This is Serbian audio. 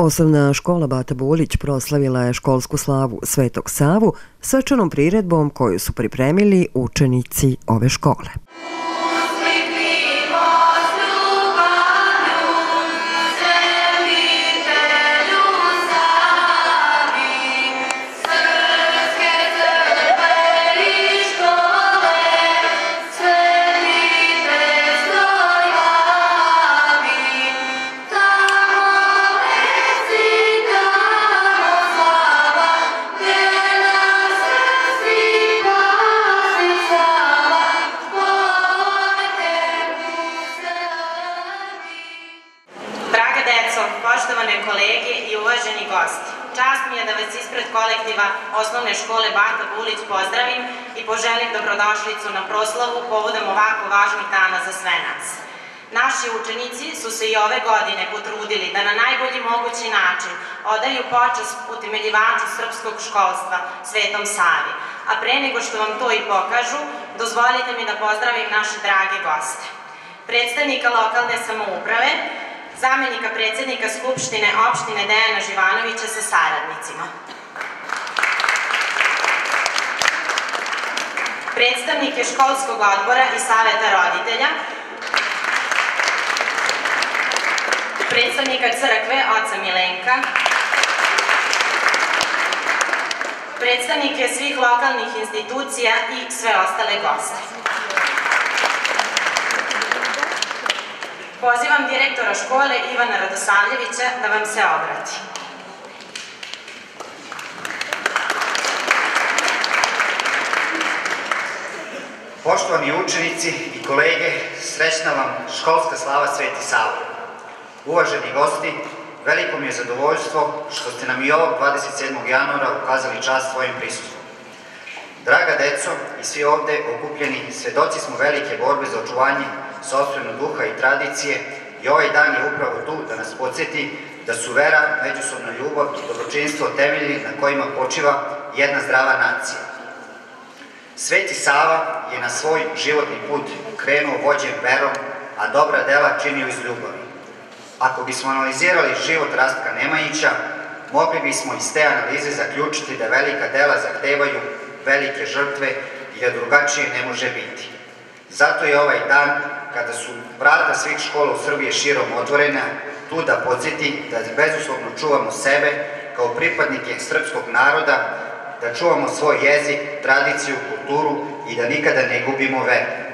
Osnovna škola Bata Bulić proslavila je školsku slavu Svetog Savu svečanom priredbom koju su pripremili učenici ove škole. Kolektiva osnovne škole Bata Bulić pozdravim i poželim dobrodošlicu na proslavu povodom ovako važnih dana za sve nas. Naši učenici su se i ove godine potrudili da na najbolji mogući način odaju počast utemeljivaču srpskog školstva, Svetom Savi. A pre nego što vam to i pokažu, dozvolite mi da pozdravim naše drage goste. Predstavnika lokalne samouprave, zamenika predsednika Skupštine opštine Dejana Živanovića sa saradnicima. predstavnike školskog odbora i saveta roditelja, predstavnika crkve oca Milenka, predstavnike svih lokalnih institucija i sve ostale goste. Pozivam direktora škole Ivana Radosavljevića da vam se obrati. Poštovani učenici i kolege, srećna vam školska slava Sveti Sava. Uvaženi gosti, veliko mi je zadovoljstvo što ste nam i ovog 27. januara ukazali čast svojim prisustvom. Draga deco i svi ovde okupljeni, svedoci smo velike borbe za očuvanje sobstvenog duha i tradicije i ovaj dan je upravo tu da nas podsjeti da su vera, međusobna ljubav i dobročinstvo temelji na kojima počiva jedna zdrava nacija. Sveti Sava je na svoj životni put krenuo vođen verom, a dobra dela činio iz ljubavi. Ako bismo analizirali život Rastka Nemanjića, mogli bismo iz te analize zaključiti da velika dela zahtevaju velike žrtve i da drugačije ne može biti. Zato je ovaj dan, kada su vrata svih škola u Srbije širom otvorena, tu da podsjeti da bezuslovno čuvamo sebe kao pripadnike srpskog naroda da čuvamo svoj jezik, tradiciju, kulturu i da nikada ne gubimo veru.